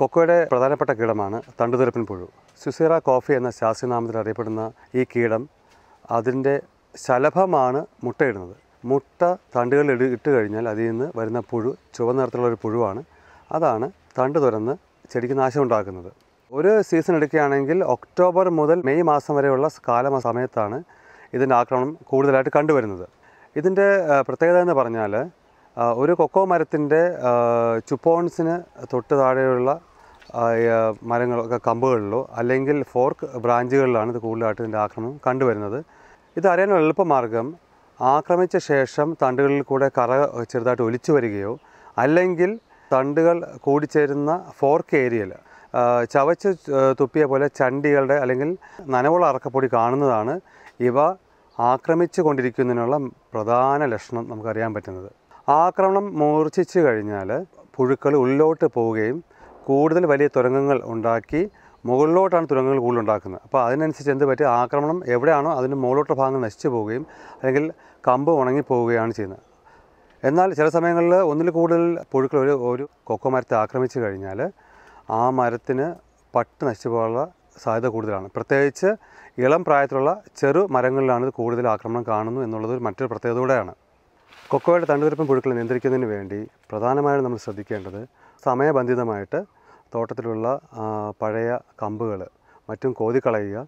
കൊക്കോയുടെ പ്രധാനപ്പെട്ട കീടമാണ് തണ്ടുതുരപ്പൻ പുഴു. സുസീറ കോഫി എന്ന ശാസ്ത്രനാമത്തിൽ അറിയപ്പെടുന്ന ഈ കീടം അതിന്റെ ശലഭമാണ് മുട്ടയിടുന്നത്. മുട്ട തണ്ടുകളിൽ ഇട് ഇട്ട് കഴിഞ്ഞാൽ അതിൽ നിന്ന് വരുന്ന പുഴു ചുവന്ന നിറത്തിലുള്ള ഒരു പുഴുവാണ്. അതാണ് തണ്ട് തുരന്ന് ചെടിക്ക് നാശം ഉണ്ടാക്കുന്നത് ഒരു സീസൺ എടുക്കുകയാണെങ്കിൽ ഒക്ടോബർ മുതൽ മെയ് മാസം വരെയുള്ള കാല സമയത്താണ് ഇതിന്റെ ആക്രമണം കൂടുതലായിട്ട് കണ്ടുവരുന്നത്. ഇതിന്റെ പ്രത്യേകത എന്ന് പറഞ്ഞാൽ ഒരു കൊക്കോ മരത്തിന്റെ ചുപ്പോൺസിന് തൊട്ട് താഴെയുള്ള മരങ്ങളൊക്കെ കമ്പുകളിലോ അല്ലെങ്കിൽ ഫോർക്ക് ബ്രാഞ്ചുകളിലാണ് ഇത് കൂടുതലായിട്ട് ഇതിന്റെ ആക്രമണം കണ്ടുവരുന്നത്. ഇത് അറിയാനുള്ള എളുപ്പമാർഗം ആക്രമിച്ച ശേഷം തണ്ടുകളിൽ കൂടെ കറ ചെറുതായിട്ട് ഒലിച്ചു വരികയോ അല്ലെങ്കിൽ തണ്ടുകൾ കൂടിച്ചേരുന്ന ഫോർക്ക് ഏരിയയിൽ ചവച്ച് തുപ്പിയ പോലെ ചണ്ടികളുടെ അല്ലെങ്കിൽ നനവുള്ള അറക്കപ്പൊടി കാണുന്നതാണ് ഇവ ആക്രമിച്ചു കൊണ്ടിരിക്കുന്നതിനുള്ള പ്രധാന ലക്ഷണം നമുക്കറിയാൻ പറ്റുന്നത്. ആക്രമണം മൂർച്ഛിച്ചു കഴിഞ്ഞാൽ പുഴുക്കൾ ഉള്ളിലോട്ട് പോവുകയും കൂടുതൽ വലിയ തുരങ്കങ്ങൾ ഉണ്ടാക്കി മുകളിലോട്ടാണ് തുരങ്കങ്ങൾ കൂടുതൽ ഉണ്ടാക്കുന്നത് അപ്പോൾ അതിനനുസരിച്ച് എന്ത് പറ്റുക ആക്രമണം എവിടെയാണോ അതിന് മുകളിലോട്ട് ഭാഗങ്ങൾ നശിച്ചു പോവുകയും അല്ലെങ്കിൽ കമ്പ് ഉണങ്ങി പോവുകയാണ് ചെയ്യുന്നത്. എന്നാൽ ചില സമയങ്ങളിൽ ഒന്നിൽ കൂടുതൽ പുഴുക്കൾ ഒരു ഒരു കൊക്കോ മരത്തെ ആക്രമിച്ചു കഴിഞ്ഞാൽ ആ മരത്തിന് പട്ട് നശിച്ചു പോകാനുള്ള സാധ്യത കൂടുതലാണ്. പ്രത്യേകിച്ച് ഇളം പ്രായത്തിലുള്ള ചെറു മരങ്ങളിലാണ് ഇത് കൂടുതൽ ആക്രമണം കാണുന്നു എന്നുള്ളത് മറ്റൊരു പ്രത്യേകത കൂടെയാണ് കൊക്കോയുടെ തണ്ടുതുരപ്പൻ പുഴുക്കളെ നിയന്ത്രിക്കുന്നതിന് വേണ്ടി പ്രധാനമായും നമ്മൾ ശ്രദ്ധിക്കേണ്ടത് സമയബന്ധിതമായിട്ട് തോട്ടത്തിലുള്ള പഴയ കമ്പുകൾ മറ്റും കോതിക്കളയുക.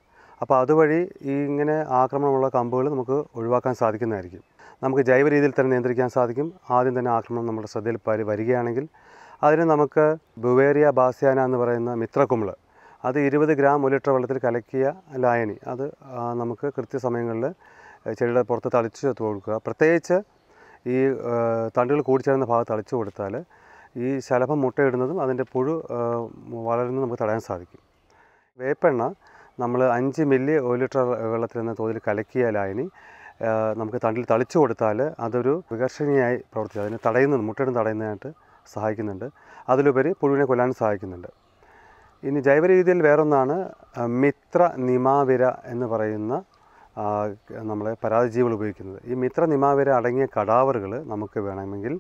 അപ്പോൾ അതുവഴി ഈ ഇങ്ങനെ ആക്രമണമുള്ള കമ്പുകൾ നമുക്ക് ഒഴിവാക്കാൻ സാധിക്കുന്നതായിരിക്കും. നമുക്ക് ജൈവ രീതിയിൽ തന്നെ നിയന്ത്രിക്കാൻ സാധിക്കും. ആദ്യം തന്നെ ആക്രമണം നമ്മുടെ ശ്രദ്ധയിൽ പരി വരികയാണെങ്കിൽ അതിന് നമുക്ക് ബുവേറിയ ബാസ്യാന എന്ന് പറയുന്ന മിത്രക്കുമിൾ അത് ഇരുപത് ഗ്രാം ഒരു ലിറ്റർ വെള്ളത്തിൽ കലക്കിയ ലായനി അത് നമുക്ക് കൃത്യസമയങ്ങളിൽ ചെടിയുടെ പുറത്ത് തളിച്ചു കൊടുക്കുക. പ്രത്യേകിച്ച് ഈ തണ്ടുകൾ കൂടിച്ചേർന്ന ഭാഗത്ത് തളിച്ചു കൊടുത്താൽ ഈ ശലഭം മുട്ടയിടുന്നതും അതിന്റെ പുഴു വളരുന്നതും നമുക്ക് തടയാൻ സാധിക്കും. വേപ്പെണ്ണ നമ്മൾ അഞ്ച് മില്ലി ഒരു ലിറ്റർ വെള്ളത്തിൽ നിന്ന് തോതിൽ കലക്കിയ ലായനി നമുക്ക് തണ്ടിൽ തളിച്ചു കൊടുത്താൽ അതൊരു വികർഷണിയായി പ്രവർത്തിക്കും. അതിനെ തടയുന്നത് മുട്ടയിടും തടയുന്നതായിട്ട് സഹായിക്കുന്നുണ്ട്. അതിലുപരി പുഴുവിനെ കൊല്ലാൻ സഹായിക്കുന്നുണ്ട്. ഇനി ജൈവ രീതിയിൽ വേറൊന്നാണ് മിത്ര നിമാവിര എന്ന് പറയുന്ന നമ്മളെ പരാതിജീവികൾ ഉപയോഗിക്കുന്നത്. ഈ മിത്ര നിമാവിര അടങ്ങിയ കടാവറുകൾ നമുക്ക് വേണമെങ്കിൽ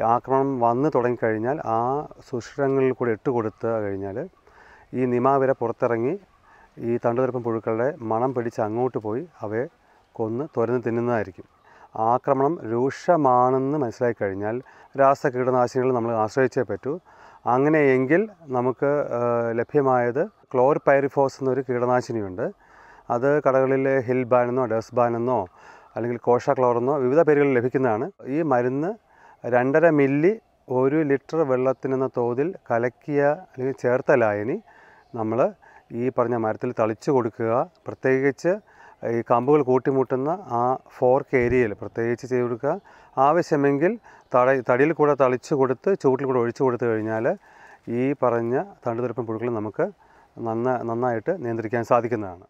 ആക്രമണം വന്ന് തുടങ്ങിക്കഴിഞ്ഞാൽ ആ സുഷിരങ്ങളിൽ കൂടി ഇട്ട് കൊടുത്ത് കഴിഞ്ഞാൽ ഈ നിമാവിര പുറത്തിറങ്ങി ഈ തണ്ടുതിരപ്പം പുഴുക്കളുടെ മണം പിടിച്ച് അങ്ങോട്ട് പോയി അവയെ കൊന്ന് തുരന്ന് തിന്നുന്നതായിരിക്കും. ആക്രമണം രൂക്ഷമാണെന്ന് മനസ്സിലാക്കി കഴിഞ്ഞാൽ രാസ കീടനാശിനികൾ നമ്മൾ ആശ്രയിച്ചേ പറ്റൂ. അങ്ങനെയെങ്കിൽ നമുക്ക് ലഭ്യമായത് ക്ലോർ പൈറിഫോസ് എന്നൊരു കീടനാശിനിയുണ്ട്. അത് കടകളിൽ ഹിൽ ഡസ്ബാനെന്നോ അല്ലെങ്കിൽ കോഷ ക്ലോറെന്നോ വിവിധ പേരുകളിൽ ലഭിക്കുന്നതാണ്. ഈ മരുന്ന് രണ്ടര മില്ലി ഒരു ലിറ്റർ വെള്ളത്തിനെന്ന തോതിൽ കലക്കിയ അല്ലെങ്കിൽ ചേർത്ത ലായനി നമ്മൾ ഈ പറഞ്ഞ മരത്തിൽ തളിച്ചു കൊടുക്കുക. പ്രത്യേകിച്ച് ഈ കമ്പുകൾ കൂട്ടിമുട്ടുന്ന ആ ഫോർക്ക് ഏരിയയിൽ പ്രത്യേകിച്ച് ചെയ്ത് കൊടുക്കുക. ആവശ്യമെങ്കിൽ തട തടിയിൽ കൂടെ തളിച്ചു കൊടുത്ത് ചൂട്ടിൽ കൂടെ ഒഴിച്ചു കൊടുത്തു കഴിഞ്ഞാൽ ഈ പറഞ്ഞ തണ്ടുതുരപ്പൻ പുഴുക്കൾ നമുക്ക് നന്ന നന്നായിട്ട് നിയന്ത്രിക്കാൻ സാധിക്കുന്നതാണ്.